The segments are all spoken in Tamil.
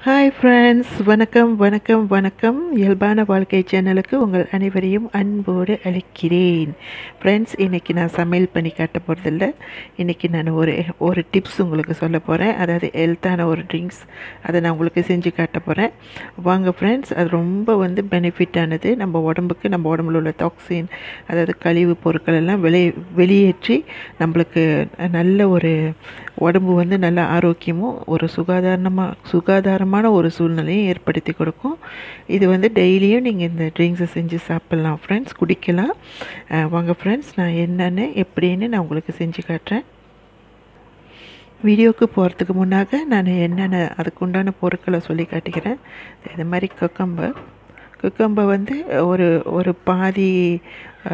ஹாய் ஃப்ரெண்ட்ஸ் வணக்கம் வணக்கம் வணக்கம். இயல்பான வாழ்க்கை சேனலுக்கு உங்கள் அனைவரையும் அன்போடு அழைக்கிறேன். ஃப்ரெண்ட்ஸ் இன்றைக்கி நான் சமையல் பண்ணி காட்ட போகிறதில்ல இன்றைக்கி நான் ஒரு ஒரு டிப்ஸ் உங்களுக்கு சொல்ல போகிறேன் அதாவது ஹெல்த்தான ஒரு ட்ரிங்க்ஸ் அதை நான் உங்களுக்கு செஞ்சு காட்ட போகிறேன் வாங்க ஃப்ரெண்ட்ஸ் அது ரொம்ப வந்து பெனிஃபிட்டானது நம்ம உடம்புக்கு நம்ம உடம்புல உள்ள டாக்ஸின் அதாவது கழிவு பொருட்கள் எல்லாம் வெளியே வெளியேற்றி நம்மளுக்கு நல்ல ஒரு உடம்பு வந்து நல்ல ஆரோக்கியமும் ஒரு சுகாதாரமாக சுகாதாரமான ஒரு சூழ்நிலையும் ஏற்படுத்தி கொடுக்கும். இது வந்து டெய்லியும் நீங்கள் இந்த ட்ரிங்க்ஸை செஞ்சு சாப்பிட்லாம் ஃப்ரெண்ட்ஸ் குடிக்கலாம். வாங்க ஃப்ரெண்ட்ஸ் நான் என்னென்னு எப்படின்னு நான் உங்களுக்கு செஞ்சு காட்டுறேன். வீடியோவுக்கு போகிறதுக்கு முன்னாக நான் என்னென்ன அதுக்குண்டான பொருட்களை சொல்லி காட்டிக்கிறேன் இது மாதிரி கொக்கம்பர் குக்கம்பை வந்து ஒரு ஒரு பாதி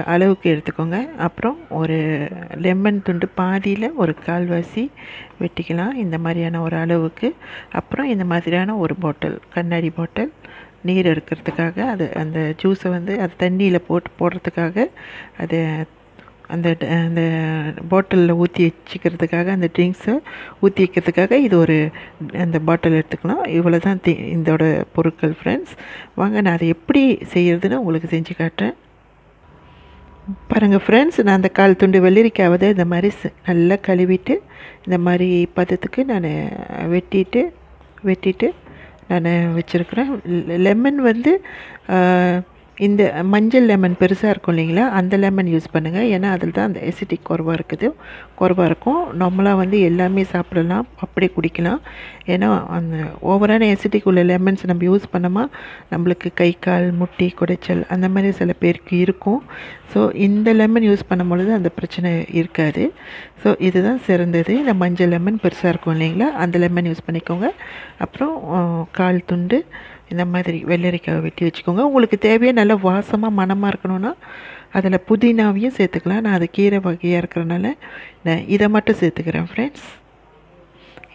அளவுக்கு எடுத்துக்கோங்க. அப்புறம் ஒரு லெமன் துண்டு பாதியில் ஒரு கால்வாசி வெட்டிக்கலாம். இந்த மாதிரியான ஒரு அளவுக்கு. அப்புறம் இந்த மாதிரியான ஒரு பாட்டில் கண்ணாடி பாட்டில் நீர் எடுக்கிறதுக்காக அது அந்த ஜூஸை வந்து அது தண்ணியில் போட்டு போடுறதுக்காக அது அந்த ட- அந்த பாட்டிலில் ஊற்றி வச்சுக்கிறதுக்காக அந்த ட்ரிங்க்ஸை ஊற்றி வைக்கிறதுக்காக இது ஒரு அந்த பாட்டில் எடுத்துக்கலாம். இவ்வளோ தான் தி இதோட பொருட்கள் ஃப்ரெண்ட்ஸ் வாங்க நான் அதை எப்படி செய்கிறதுன்னு உங்களுக்கு செஞ்சு காட்டுறேன். பாருங்கள் ஃப்ரெண்ட்ஸ் நான் அந்த கால் துண்டு வெள்ளரிக்காவது இந்த மாதிரி நல்லா கழுவிட்டு இந்த மாதிரி பதத்துக்கு நான் வெட்டிட்டு வெட்டிட்டு நான் வச்சுருக்குறேன். லெமன் வந்து இந்த மஞ்சள் லெமன் பெருசாக இருக்கும் இல்லைங்களா? அந்த லெமன் யூஸ் பண்ணுங்கள் ஏன்னா அதில் தான் அந்த எசிட்டிக் குறவாக இருக்குது. குறவாக இருக்கும். நம்மளாக வந்து எல்லாமே சாப்பிடலாம். அப்படியே குடிக்கலாம். ஏன்னா அந்த ஓவரான எசிட்டிக் உள்ள லெமன்ஸ் நம்ம யூஸ் பண்ணோமா நம்மளுக்கு கை கால் முட்டி குடைச்சல் அந்த மாதிரி சில பேருக்கு இருக்கும். ஸோ இந்த லெமன் யூஸ் பண்ணும் பொழுது அந்த பிரச்சனை இருக்காது. ஸோ இதுதான் சிறந்தது. இந்த மஞ்சள் லெமன் பெருசாக இருக்கும் இல்லைங்களா? அந்த லெமன் யூஸ் பண்ணிக்கோங்க. அப்புறம் கால் துண்டு இந்த மாதிரி வெள்ளரிக்காய் வெட்டி வச்சுக்கோங்க. உங்களுக்கு தேவையாக நல்ல வாசமாக மணமாக இருக்கணும்னா அதில் புதினாவையும் சேர்த்துக்கலாம். நான் அது கீரை வகையாக இருக்கிறனால நான் இதை மட்டும் சேர்த்துக்கிறேன் ஃப்ரெண்ட்ஸ்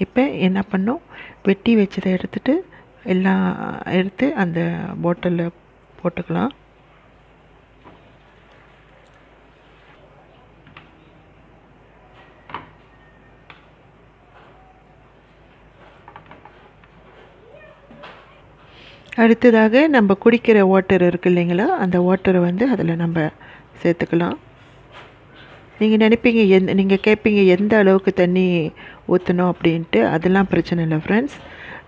இப்போ என்ன பண்ணும்? வெட்டி வச்சதை எடுத்துகிட்டு எல்லாம் எடுத்து அந்த பாட்டிலில் போட்டுக்கலாம். அடுத்ததாக நம்ம குடிக்கிற வாட்டர் இருக்கு இல்லைங்களா? அந்த வாட்டரை வந்து அதில் நம்ம சேர்த்துக்கலாம். நீங்கள் நினைப்பீங்க எந் நீங்கள் கேட்பீங்க எந்த அளவுக்கு தண்ணி ஊற்றணும் அப்படின்ட்டு. அதெல்லாம் பிரச்சனை இல்லை ஃப்ரெண்ட்ஸ்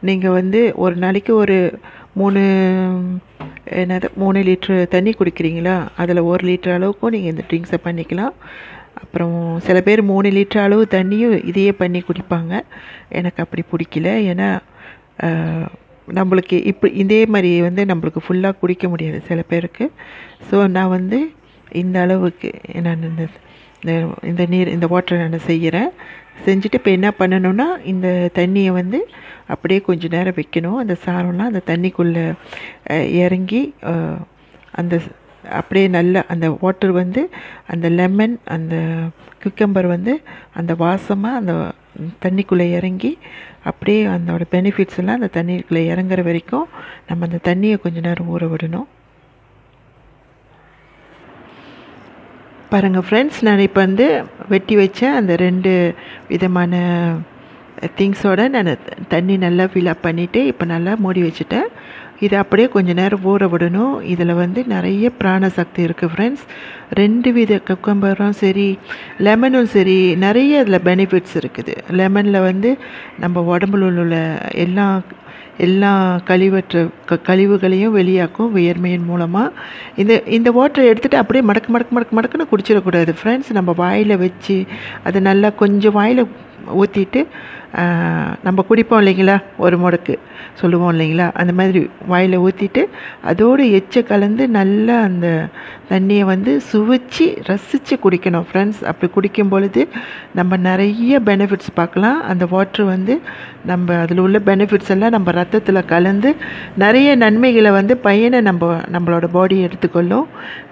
நீங்கள் வந்து ஒரு நாளைக்கு ஒரு மூணு என்னது மூணு லிட்ரு தண்ணி குடிக்கிறீங்களா? அதில் ஒரு லிட்டர் அளவுக்கும் நீங்கள் இந்த ட்ரிங்க்ஸை பண்ணிக்கலாம். அப்புறம் சில பேர் மூணு லிட்டர் அளவு தண்ணியும் இதையே பண்ணி குடிப்பாங்க. எனக்கு அப்படி பிடிக்கல. ஏன்னா நம்மளுக்கு இப்போ இதே மாதிரி வந்து நம்மளுக்கு ஃபுல்லாக குடிக்க முடியாது சில பேருக்கு. ஸோ நான் வந்து இந்த அளவுக்கு நான் இந்த இந்த நீர் இந்த வாட்டரை நான் செய்கிறேன் செஞ்சுட்டு இப்போ என்ன பண்ணணும்னா இந்த தண்ணியை வந்து அப்படியே கொஞ்சம் நேரம் வைக்கணும். அந்த சாரம்லாம் அந்த தண்ணிக்குள்ளே இறங்கி அந்த அப்படியே நல்லா அந்த வாட்டர் வந்து அந்த லெமன் அந்த குக்கம்பர் வந்து அந்த வாசமாக அந்த தண்ணிக்குள்ளே இறங்கி அப்படியே அதோட பெனிஃபிட்ஸ் எல்லாம் அந்த தண்ணிக்குள்ளே இறங்குற வரைக்கும் நம்ம அந்த தண்ணியை கொஞ்ச நேரம் ஊற விடணும். பாருங்கள் ஃப்ரெண்ட்ஸ் நான் இப்போ வந்து வெட்டி வச்ச அந்த ரெண்டு விதமான திங்ஸோடு நான் தண்ணி நல்லா ஃபில்அப் பண்ணிவிட்டு இப்போ நல்லா மூடி வச்சுட்டேன். இதை அப்படியே கொஞ்ச நேரம் ஊற விடணும். இதில் வந்து நிறைய பிராண சக்தி இருக்குது ஃப்ரெண்ட்ஸ் ரெண்டு வித கக்கம்பரும் சரி லெமனும் சரி நிறைய இதில் பெனிஃபிட்ஸ் இருக்குது. லெமனில் வந்து நம்ம உடம்புல உள்ள எல்லா எல்லா கழிவற்ற க கழிவுகளையும் வெளியாக்கும் வியர்மையின் மூலமாக இந்த இந்த வாட்டரை எடுத்துகிட்டு அப்படியே மடக்கு மடக்கு மடக்கு மடக்குன்னு குடிச்சிடக்கூடாது ஃப்ரெண்ட்ஸ் நம்ம வாயில் வச்சு அதை நல்லா கொஞ்சம் வாயில் ஊற்றிட்டு நம்ம குடிப்போம் இல்லைங்களா? ஒரு முடக்கு சொல்லுவோம் இல்லைங்களா? அந்த மாதிரி வாயில் ஊற்றிட்டு அதோடு எச்சை கலந்து நல்லா அந்த தண்ணியை வந்து சுவைச்சி ரசித்து குடிக்கணும் ஃப்ரெண்ட்ஸ் அப்படி குடிக்கும் பொழுது நம்ம நிறைய பெனிஃபிட்ஸ் பார்க்கலாம். அந்த வாட்ரு வந்து நம்ம அதில் உள்ள பெனிஃபிட்ஸ் எல்லாம் நம்ம ரத்தத்தில் கலந்து நிறைய நன்மைகளை வந்து பையனை நம்ம நம்மளோட பாடி எடுத்துக்கொள்ளும்.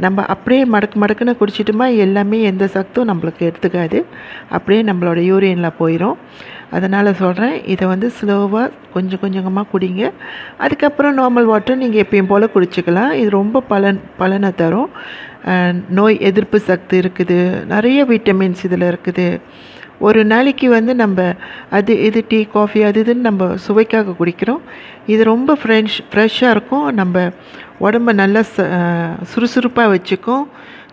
நம்ம அப்படியே மடக்கு மடக்குன்னு குடிச்சிட்டுமா எல்லாமே எந்த சத்தும் நம்மளுக்கு எடுத்துக்காது. அப்படியே நம்மளோட யூரியனில் போயிடும் அதனால் சொல்கிறேன் இதை வந்து ஸ்லோவாக கொஞ்சம் கொஞ்சமாக குடிங்க. அதுக்கப்புறம் நார்மல் வாட்டர் நீங்கள் எப்பயும் போல் குடிச்சிக்கலாம். இது ரொம்ப பலன் பலனை தரும். நோய் எதிர்ப்பு சக்தி இருக்குது. நிறைய விட்டமின்ஸ் இதில் இருக்குது. ஒரு நாளைக்கு வந்து நம்ம அது இது டீ காஃபி அது இதுன்னு நம்ம சுவைக்காக குடிக்கிறோம். இது ரொம்ப ஃப்ரெஷ் ஃப்ரெஷ்ஷாக இருக்கும். நம்ம உடம்ப நல்லா ச சுறுசுறுப்பாக வச்சுக்கும்.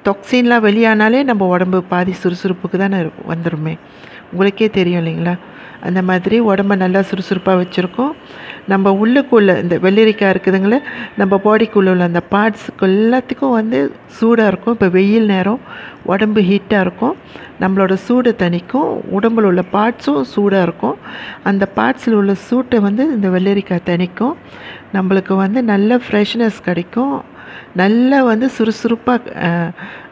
தொக்சின்லாம் வெளியானாலே நம்ம உடம்பு பாதி சுறுசுறுப்புக்கு தானே வந்துடுமே உங்களுக்கே தெரியும் இல்லைங்களா? அந்த மாதிரி உடம்ப நல்லா சுறுசுறுப்பாக வச்சுருக்கோம். நம்ம உள்ளுக்குள்ளே இந்த வெள்ளரிக்காய் இருக்குதுங்களே நம்ம பாடிக்குள்ளே உள்ள அந்த பார்ட்ஸுக்கு எல்லாத்துக்கும் வந்து சூடாக இருக்கும். இப்போ வெயில் நேரம் உடம்பு ஹீட்டாக இருக்கும். நம்மளோட சூடு தணிக்கும். உடம்புல உள்ள பார்ட்ஸும் சூடாக இருக்கும். அந்த பார்ட்ஸில் உள்ள சூட்டை வந்து இந்த வெள்ளரிக்காய் தணிக்கும். நம்மளுக்கு வந்து நல்ல ஃப்ரெஷ்னஸ் கிடைக்கும். நல்லா வந்து சுறுசுறுப்பாக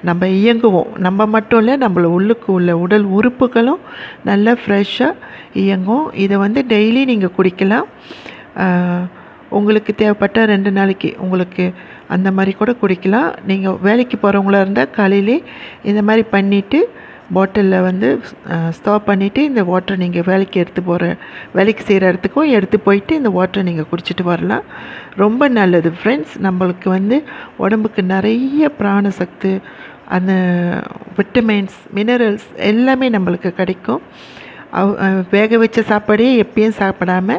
நம்ம இயங்குவோம். நம்ம மட்டும் இல்லை நம்மள உள்ளுக்கு உள்ள உடல் உறுப்புகளும் நல்லா ஃப்ரெஷ்ஷாக இயங்கும். இதை வந்து டெய்லி நீங்கள் குடிக்கலாம். உங்களுக்கு தேவைப்பட்ட ரெண்டு நாளைக்கு உங்களுக்கு அந்த மாதிரி கூட குடிக்கலாம். நீங்கள் வேலைக்கு போகிறவங்களா இருந்தால் காலையிலே இந்த மாதிரி பண்ணிவிட்டு பாட்டிலில் வந்து ஸ்டாப் பண்ணிவிட்டு இந்த வாட்டரை நீங்கள் வேலைக்கு எடுத்து போகிற வேலைக்கு செய்கிற இடத்துக்கும் எடுத்து போயிட்டு இந்த வாட்டரை நீங்கள் குடிச்சிட்டு வரலாம். ரொம்ப நல்லது. ஃப்ரெண்ட்ஸ் நம்மளுக்கு வந்து உடம்புக்கு நிறைய பிராண சக்தி அந்த விட்டமின்ஸ் மினரல்ஸ் எல்லாமே நம்மளுக்கு கிடைக்கும். வேக வச்ச சாப்பாடே எப்பயும் சாப்பிடாம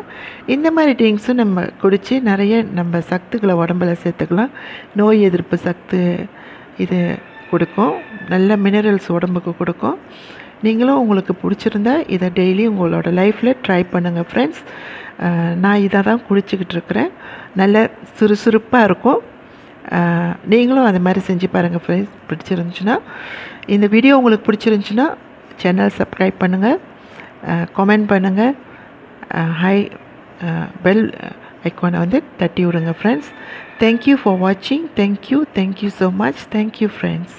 இந்த மாதிரி ட்ரிங்க்ஸும் நம்ம குடித்து நிறைய நம்ம சத்துக்களை உடம்புல சேர்த்துக்கலாம். நோய் எதிர்ப்பு சத்து இது கொடுக்கும். நல்ல மினரல்ஸ் உடம்புக்கு கொடுக்கும். நீங்களும் உங்களுக்கு பிடிச்சிருந்தா இதை டெய்லி உங்களோட லைஃப்பில் ட்ரை பண்ணுங்கள் ஃப்ரெண்ட்ஸ் நான் இதை தான் குடிச்சிக்கிட்டு இருக்கிறேன். நல்ல சுறுசுறுப்பாக இருக்கும். நீங்களும் அது மாதிரி செஞ்சு பாருங்கள் ஃப்ரெண்ட்ஸ் பிடிச்சிருந்துச்சுன்னா இந்த வீடியோ உங்களுக்கு பிடிச்சிருந்துச்சுன்னா சேனல் சப்ஸ்கிரைப் பண்ணுங்கள் கமெண்ட் பண்ணுங்கள் ஹை bell ஐக்கானை வந்து தட்டி விடுங்க ஃப்ரெண்ட்ஸ் தேங்க்யூ ஃபார் வாட்சிங் thank you thank you so much thank you friends